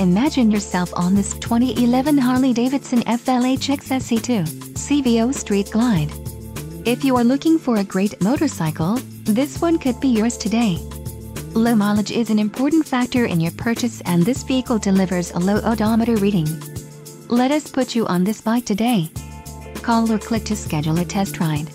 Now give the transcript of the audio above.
Imagine yourself on this 2011 Harley-Davidson FLHX SE2 CVO Street Glide. If you are looking for a great motorcycle, this one could be yours today. Low mileage is an important factor in your purchase and this vehicle delivers a low odometer reading. Let us put you on this bike today. Call or click to schedule a test ride.